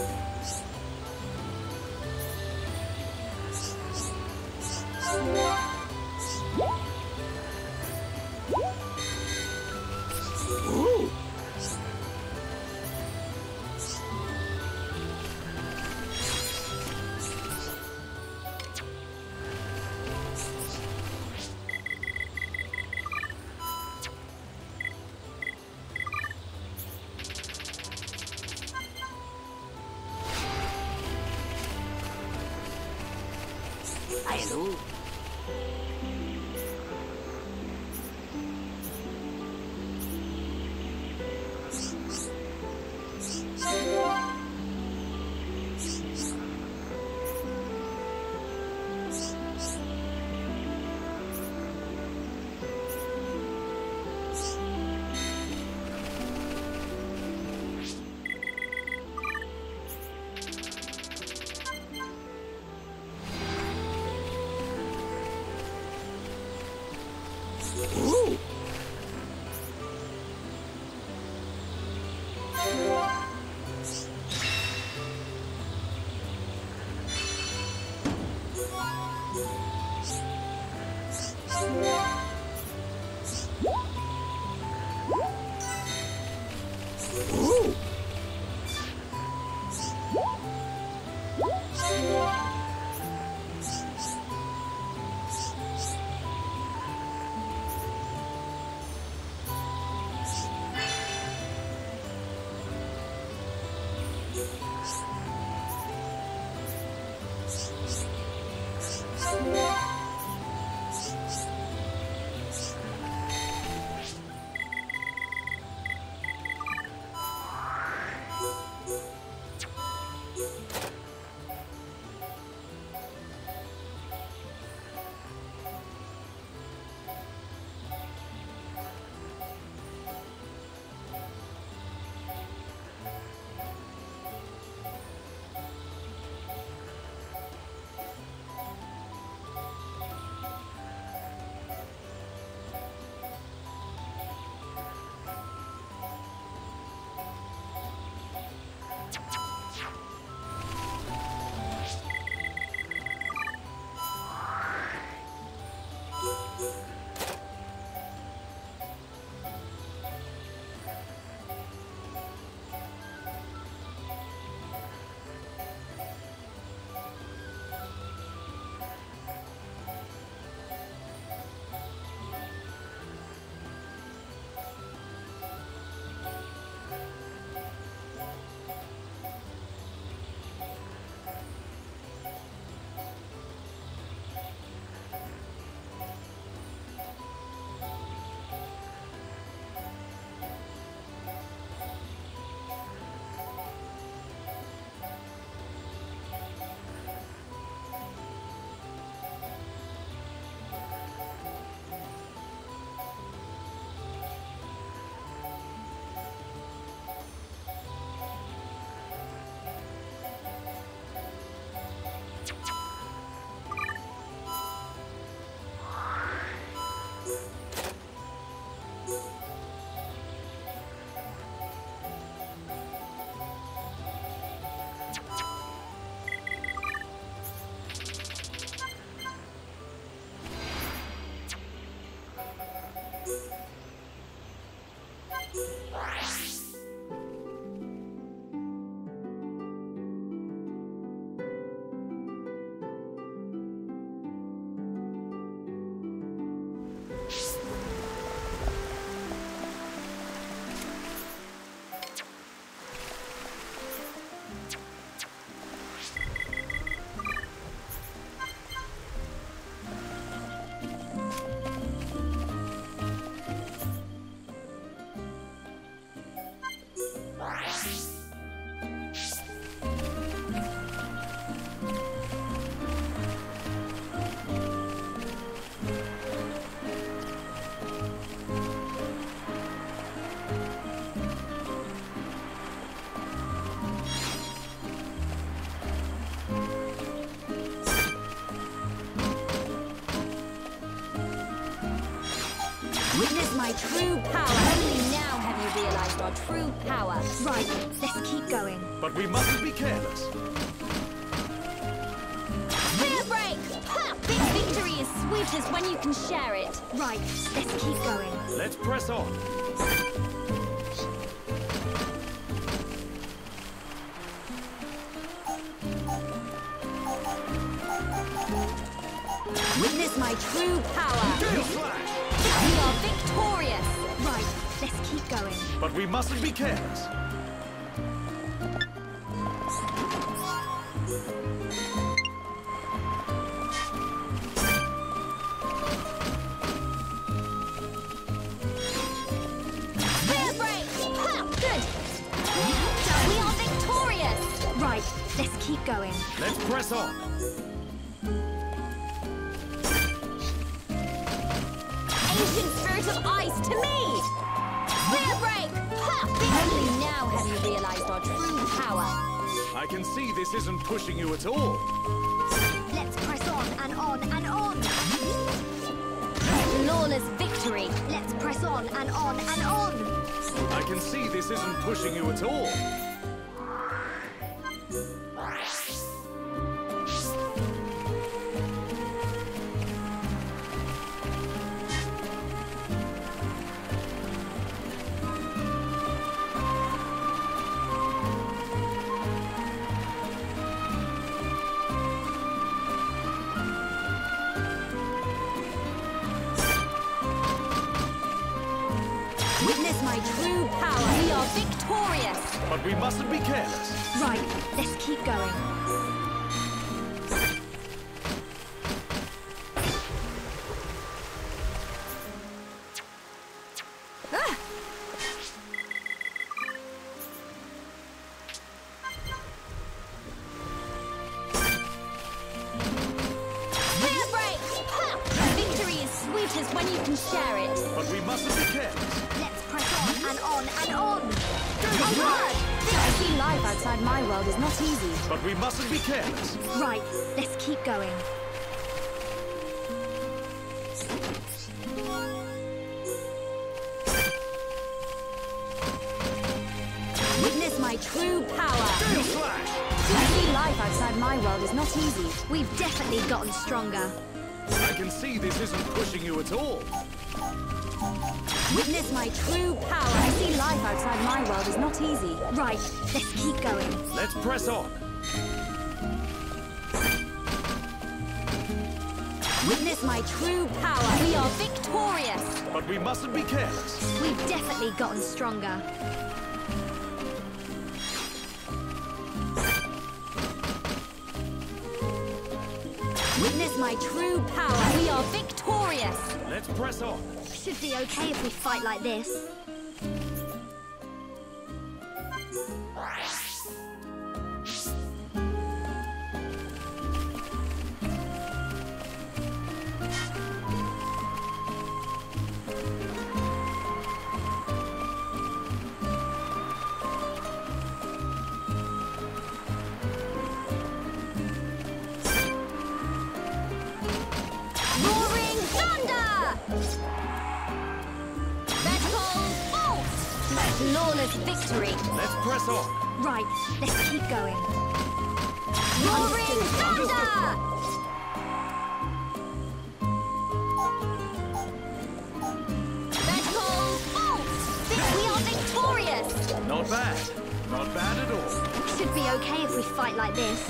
รู้ you our true power. Right, let's keep going. But we mustn't be careless. Spear break! Ha! Big victory is sweet as when you can share it. Right, let's keep going. Let's press on. Witness my true power. But we mustn't be careless. Spear break! Ha! We are victorious. Right, let's keep going. Let's press on. Ancient spirit of ice to me! Spear break! Ha! Only now have you realized our true power. I can see this isn't pushing you at all. Let's press on and on and on. Flawless victory. Let's press on and on and on. I can see this isn't pushing you at all. As when you can share it. But we mustn't be careless. Let's press on and on and on. Oh God! I life outside my world is not easy. But we mustn't be careless. Right, let's keep going. Witness my true power. I life outside my world is not easy. We've definitely gotten stronger. I can see this isn't pushing you at all. Witness my true power. I see life outside my world is not easy. Right, let's keep going. Let's press on. Witness my true power. We are victorious. But we mustn't be careless. We've definitely gotten stronger. My true power. We are victorious. Let's press on. Should be okay if we fight like this. Flawless victory. Let's press on. Right, let's keep going. Roaring thunder! Vertical bolt! We are victorious! Not bad. Not bad at all. Should be okay if we fight like this.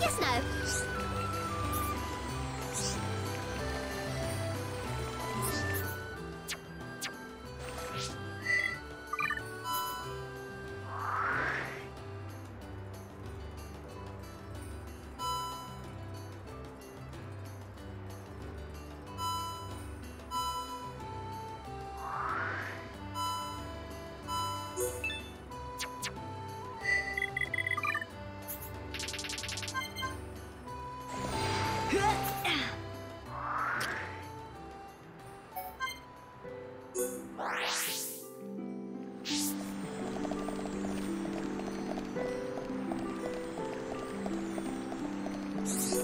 Yes, no.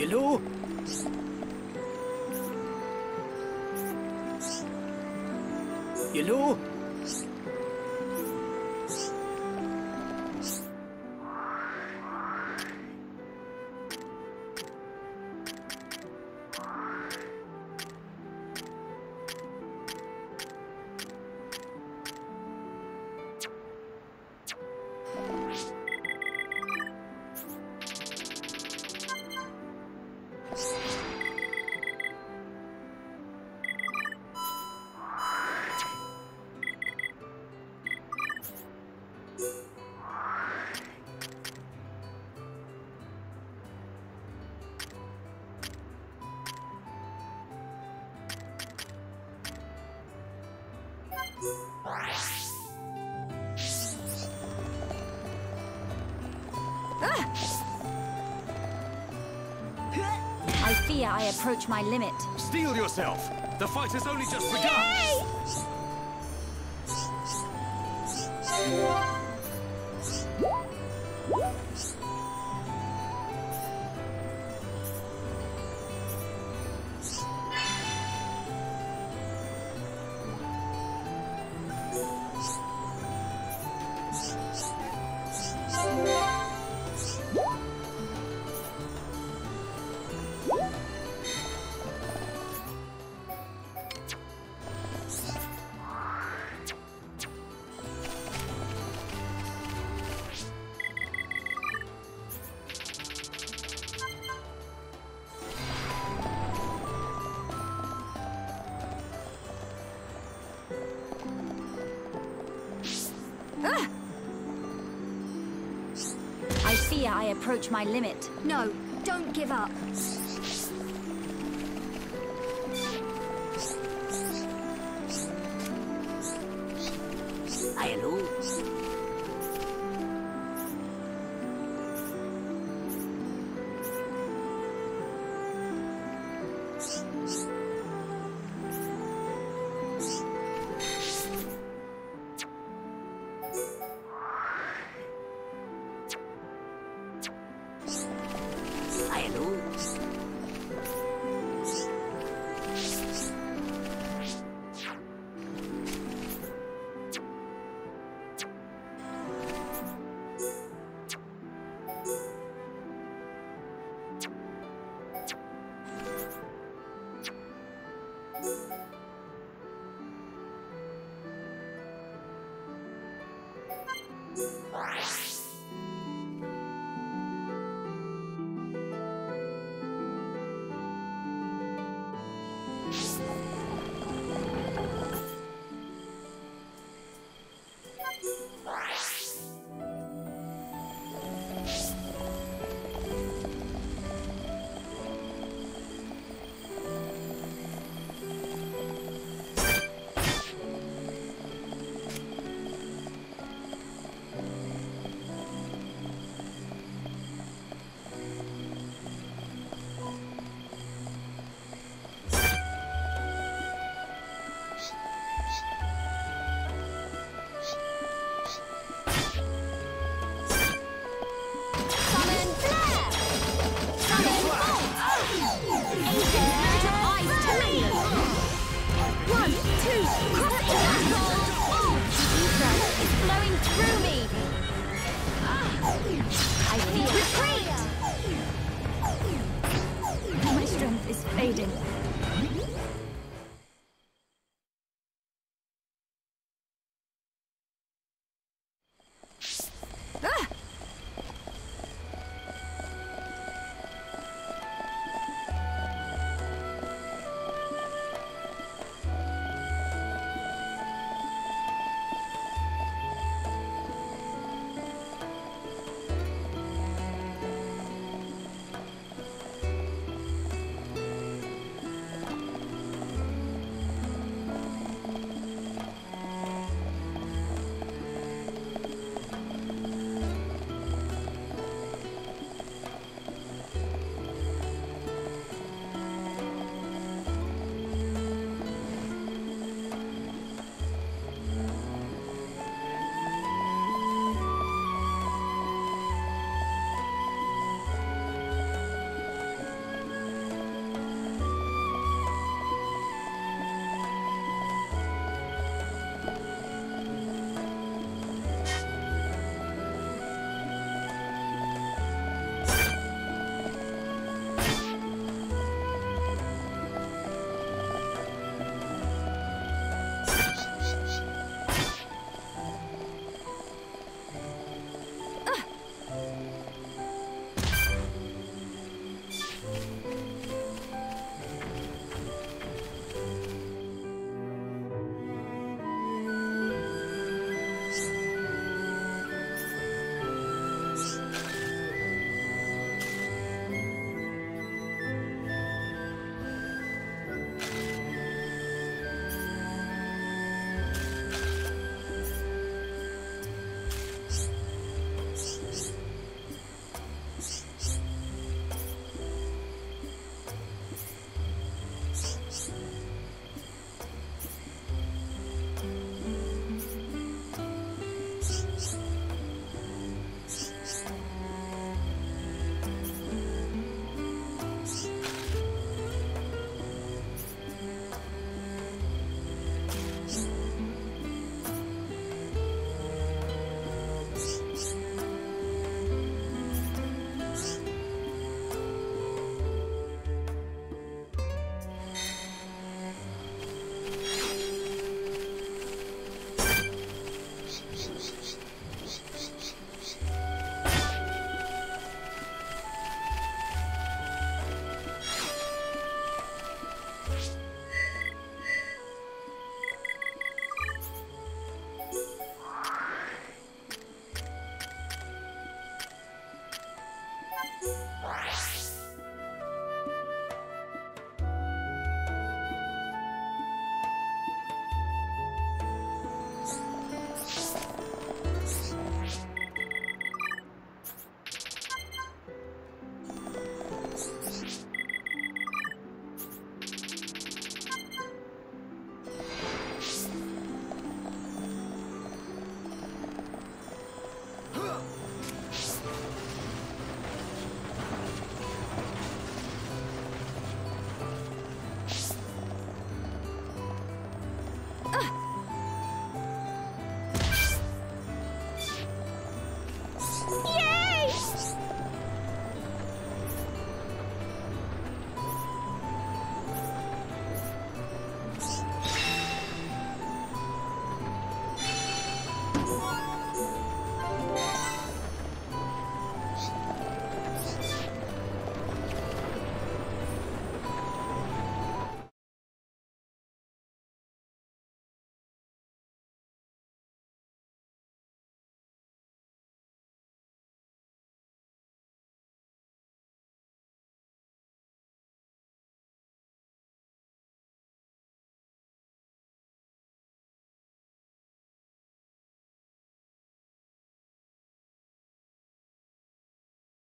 yellow. Yellow. I fear I approach my limit. Steel yourself! The fight has only just begun! Approach my limit. No, don't give up. Bye.